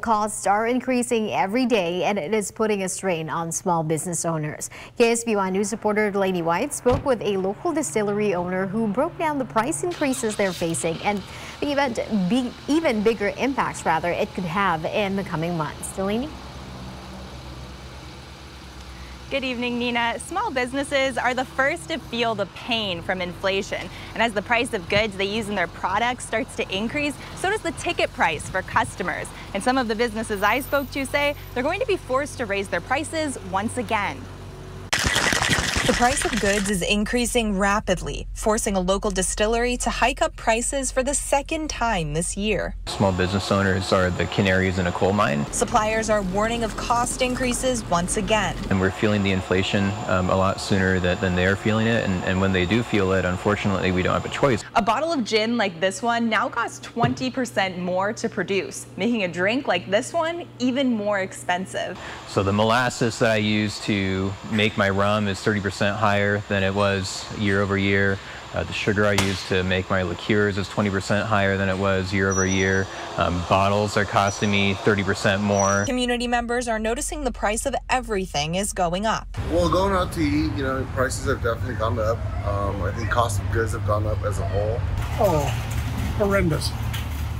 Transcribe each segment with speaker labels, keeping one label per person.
Speaker 1: Costs are increasing every day and it is putting a strain on small business owners. KSBY News reporter Delaney White spoke with a local distillery owner who broke down the price increases they're facing and the event even bigger impacts rather it could have in the coming months. Delaney?
Speaker 2: Good evening, Nina. Small businesses are the first to feel the pain from inflation. And as the price of goods they use in their products starts to increase, so does the ticket price for customers. And some of the businesses I spoke to say they're going to be forced to raise their prices once again. The price of goods is increasing rapidly, forcing a local distillery to hike up prices for the second time this year.
Speaker 3: Small business owners are the canaries in a coal mine.
Speaker 2: Suppliers are warning of cost increases once again.
Speaker 3: And we're feeling the inflation um, a lot sooner than, than they're feeling it. And, and when they do feel it, unfortunately, we don't have a choice.
Speaker 2: A bottle of gin like this one now costs 20% more to produce, making a drink like this one even more expensive.
Speaker 3: So the molasses that I use to make my rum is 30% percent higher than it was year over year. Uh, the sugar I use to make my liqueurs is 20% higher than it was year over year. Um, bottles are costing me 30% more.
Speaker 2: Community members are noticing the price of everything is going up.
Speaker 4: Well, going out to eat, you know, prices have definitely gone up. Um, I think cost of goods have gone up as a whole.
Speaker 5: Oh, horrendous.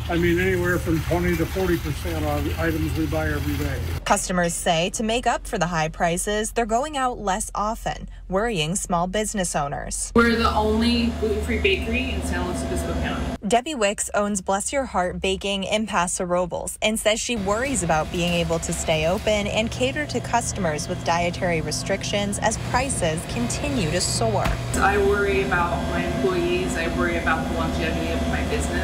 Speaker 5: I mean, anywhere from 20 to 40% on items we buy every day.
Speaker 2: Customers say to make up for the high prices, they're going out less often, worrying small business owners.
Speaker 6: We're the only gluten free bakery in San Luis Obispo County.
Speaker 2: Debbie Wicks owns Bless Your Heart Baking in Paso Robles and says she worries about being able to stay open and cater to customers with dietary restrictions as prices continue to soar.
Speaker 6: I worry about my employees. I worry about the longevity of my business.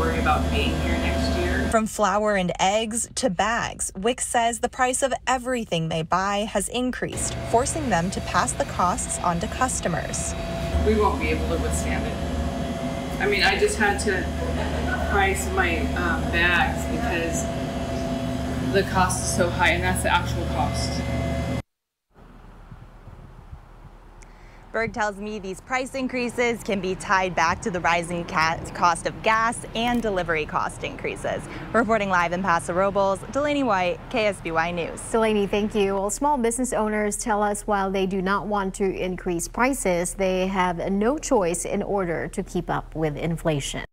Speaker 6: Worry about being here next year.
Speaker 2: From flour and eggs to bags, Wicks says the price of everything they buy has increased, forcing them to pass the costs on to customers.
Speaker 6: We won't be able to withstand it. I mean, I just had to price my um, bags because the cost is so high, and that's the actual cost.
Speaker 2: Berg tells me these price increases can be tied back to the rising cost of gas and delivery cost increases. Reporting live in Paso Robles, Delaney White, KSBY News.
Speaker 1: Delaney, thank you. Well, small business owners tell us while they do not want to increase prices, they have no choice in order to keep up with inflation.